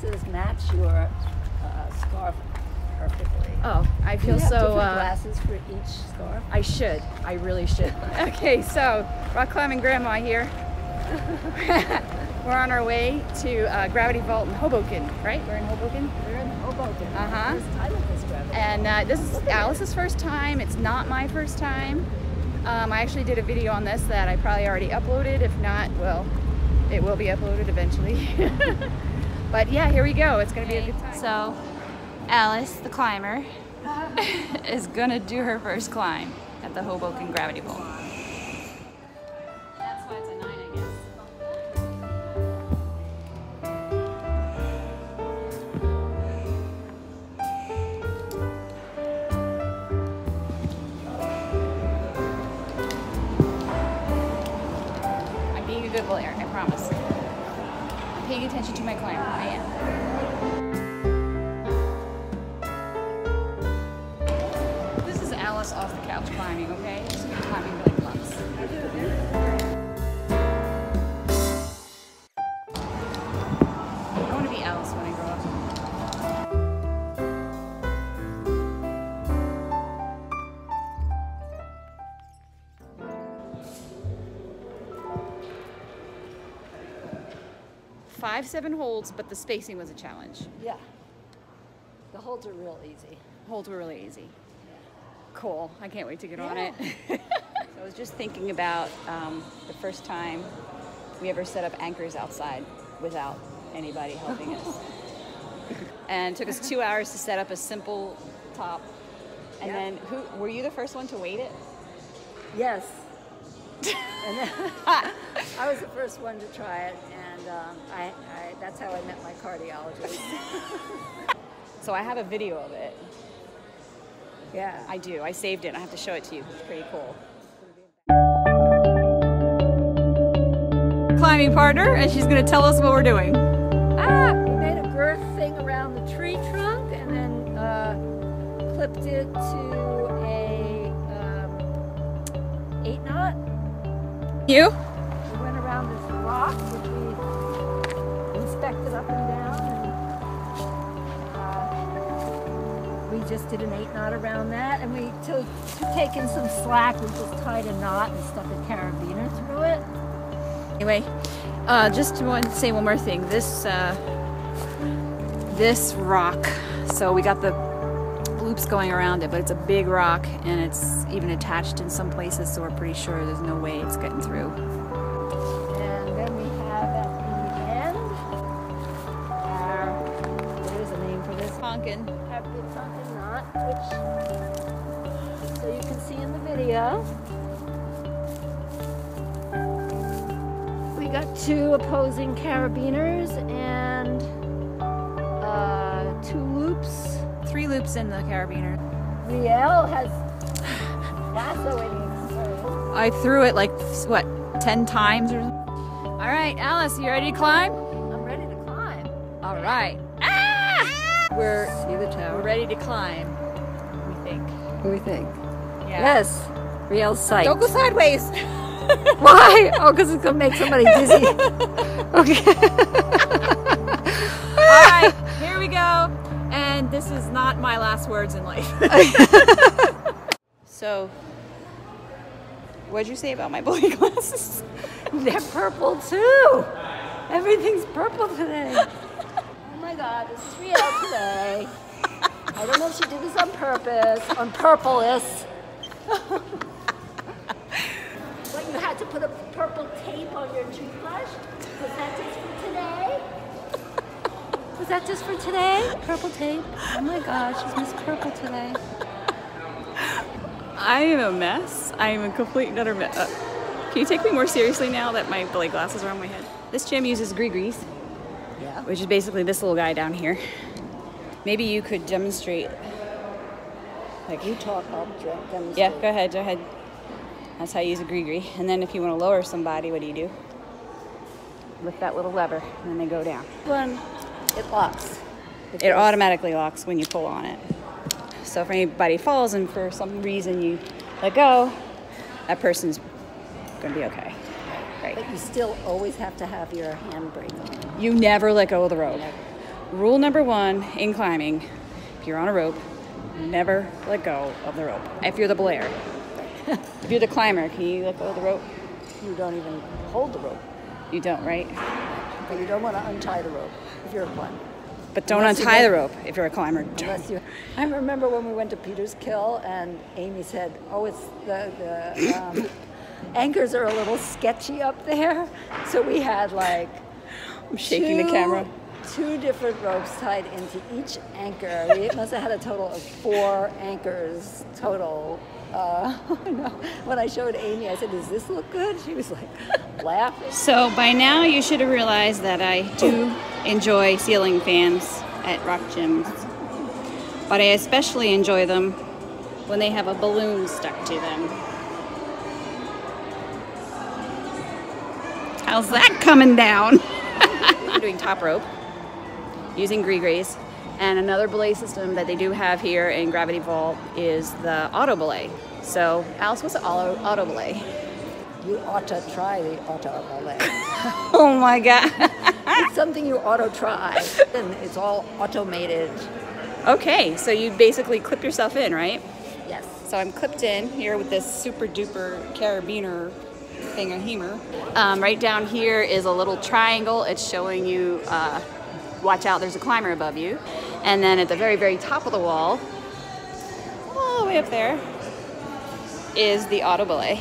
glasses match your uh, scarf perfectly. Oh, I Do you feel have so. Uh, glasses for each scarf. I should. I really should. okay, so rock climbing grandma here. We're on our way to uh, Gravity Vault in Hoboken, right? We're in Hoboken. We're in Hoboken. Uh-huh. First time at this gravity. And uh, this is Alice's first time. It's not my first time. Um, I actually did a video on this that I probably already uploaded. If not, well, it will be uploaded eventually. but yeah, here we go. It's going to be a good time. So, Alice, the climber, is going to do her first climb at the Hoboken Gravity Vault. Paying attention to my client. I am. This is Alice off the couch climbing, okay? She's gonna be climbing like months. Five, seven holds, but the spacing was a challenge. yeah. The holds are real easy. Holds were really easy. Cool. I can't wait to get on Yeah. it. I was just thinking about um, the first time we ever set up anchors outside without anybody helping us. and it took us two hours to set up a simple top. And Yeah. then, who were you the first one to weight it? Yes. And then, I was the first one to try it, and um, I, I, that's how I met my cardiologist. So I have a video of it. yeah. I do. I saved it. I have to show it to you. It's pretty cool. Climbing partner, and she's going to tell us what we're doing. Ah, we made a girth thing around the tree trunk and then uh, clipped it to You? We went around this rock, which we inspected up and down, and uh, we just did an eight knot around that. And we, took, to take in some slack, we just tied a knot and stuck a carabiner through it. Anyway, uh, just want to say one more thing. This uh, this rock. So we got the loops going around it, but it's a big rock and it's even attached in some places. So we're pretty sure there's no way it's getting through. And then we have at the end our, what is the name for this? Our big sunken knot, which, so you can see in the video. We got two opposing carabiners and uh, two loops. Three loops in the carabiner. Riel has lassoing experience. I threw it like what, ten times or? something? All right, Alice, you ready to climb? I'm ready to climb. All right. Ah! We're See the we're ready to climb. We think. What do we think? Yeah. Yes. Riel's sight. Don't go sideways. Why? Oh, because it's gonna make somebody dizzy. okay. All right, here we go. This is not my last words in life. so, what'd you say about my bully glasses? They're purple too. Everything's purple today. Oh my God, this is real today. I don't know if she did this on purpose, on purpose. What, you had to put a purple tape on your toothbrush? Was that just for today? Was that just for today? Purple tape. Oh my gosh, she's Miss Purple today. I am a mess. I am a complete and utter mess. Uh, can you take me more seriously now that my bully glasses are on my head? This gym uses Gree Yeah. which is basically this little guy down here. Maybe you could demonstrate. Like, You talk, I'll demonstrate. yeah, go ahead, go ahead. That's how you use a gree And then if you want to lower somebody, what do you do? Lift that little lever, and then they go down. One, it locks. It automatically locks when you pull on it. So if anybody falls and for some reason you let go, that person's gonna be okay. Right. But you still always have to have your handbrake on. You never let go of the rope. Rule number one in climbing if you're on a rope, never let go of the rope. If you're the belayer. if you're the climber, can you let go of the rope? You don't even hold the rope, You don't, right? But you don't want to untie the rope if you're a climber. But don't Unless untie the rope if you're a climber. You, I remember when we went to Peterskill and Amy said, "Oh, it's the the um, anchors are a little sketchy up there." So we had like I'm shaking the camera. Two different ropes tied into each anchor. We must have had a total of four anchors total. Uh, no. When I showed Amy, I said, "Does this look good?" She was like laughing. So by now you should have realized that I do enjoy ceiling fans at rock gyms. But I especially enjoy them when they have a balloon stuck to them. How's that coming down? I'm doing top rope using GriGris. And another belay system that they do have here in Gravity Vault is the auto belay. So, Alice, what's an auto, auto belay? You ought to try the auto ballet. Oh my god. it's something you ought to try, and it's all automated. Okay, so you basically clip yourself in, right? Yes. So I'm clipped in here with this super duper carabiner thing Hemer. Um, right down here is a little triangle. It's showing you, uh, watch out, there's a climber above you. And then at the very, very top of the wall, all the way up there, is the auto belay.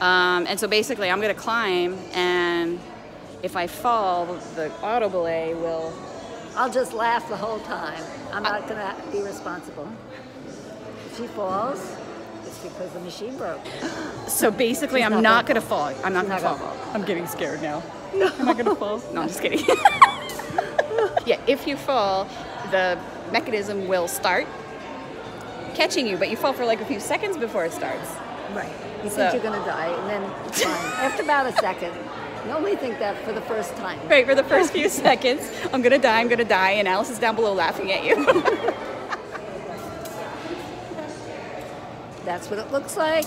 Um, and so basically, I'm gonna climb, and if I fall, the auto belay will I'll just laugh the whole time. I'm not going to be responsible. If she falls, it's because the machine broke. So basically, I'm not not, gonna gonna fall. I'm not She's gonna not fall. gonna I'm getting scared now. No. Am I gonna fall? No, I'm just kidding. yeah, if you fall, the mechanism will start catching you, but you fall for like a few seconds before it starts. Right. You So- think you're going to die, and then. After about a second, you only think that for the first time. Right, for the first few seconds, I'm gonna die, I'm gonna die, and Alice is down below laughing at you. That's what it looks like.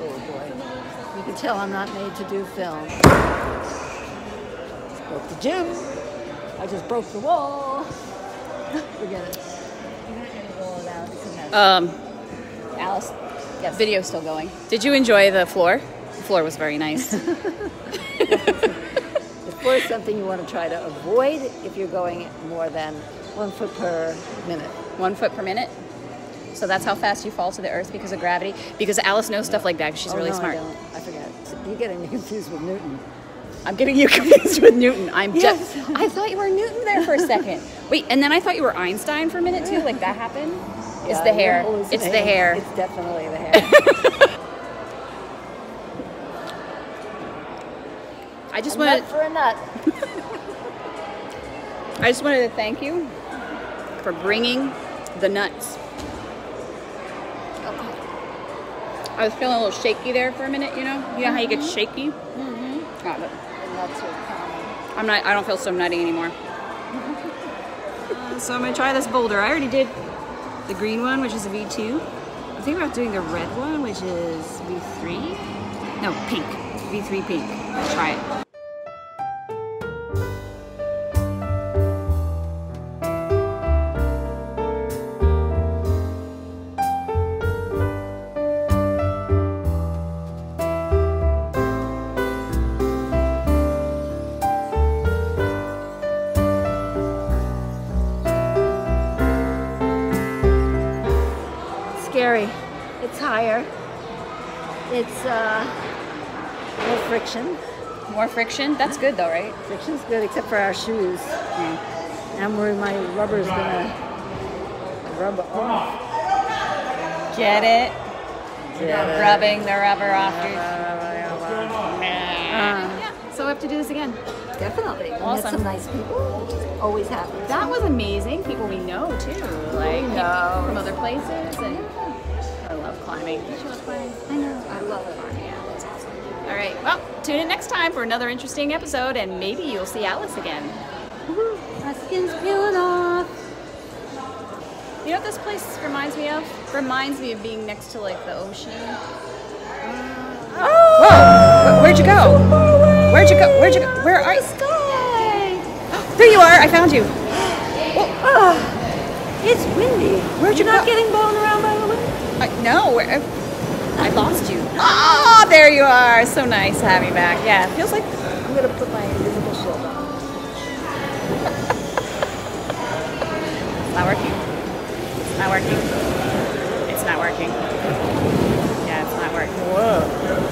Oh boy. You can tell I'm not made to do film. Just to gym. I just broke the wall. Forget it. You're gonna edit all it out. It's a mess. um, Alice, yes. video's still going. Did you enjoy the floor? The floor was very nice. The floor is something you want to try to avoid if you're going more than one foot per minute. One foot per minute. So that's how fast you fall to the earth because of gravity. Because Alice knows stuff like that. She's Oh, really no, smart. I, don't. I forget. You're getting confused with Newton. I'm getting you confused with Newton. I'm Yes. just. I thought you were Newton there for a second. Wait, and then I thought you were Einstein for a minute too. Like that happened. It's the hair. It's the hair. It's definitely the hair. I just wanted. for a nut. I just wanted to thank you for bringing the nuts. I was feeling a little shaky there for a minute. You know. You know how you get shaky. Mm-hmm. Oh, but The nuts are common. I'm not. I don't feel so nutty anymore. Uh, so I'm gonna try this boulder. I already did the green one, which is a V2. I think about doing the red one, which is V3. No, pink. V3 pink. Let's try it. It's uh, more friction. More friction. That's good though, right? Friction's good except for our shoes. I'm worried my rubber's gonna rub off. Get it? Yeah. Rubbing the rubber off your. Uh, Yeah. So we have to do this again. definitely. Awesome. some nice people. Always happy. That was amazing. People we know too, like know. from other places, and love climbing. I know. I love it. All right. Well, tune in next time for another interesting episode, and maybe you'll see Alice again. Mm-hmm. My skin's peeling off. You know what this place reminds me of? Reminds me of being next to like the ocean. Oh! Whoa! Where'd you go? Where'd you go? Where'd you go? Where are you? Sky. Here you are. I found you. Oh, it's windy. Where'd You're you not getting blown around by the wind? I, no, where- I lost you. Oh, there you are. So nice to have you back. Yeah, it feels like I'm gonna put my invisible shield on. it's not working. It's not working. It's not working. Yeah, it's not working. Whoa.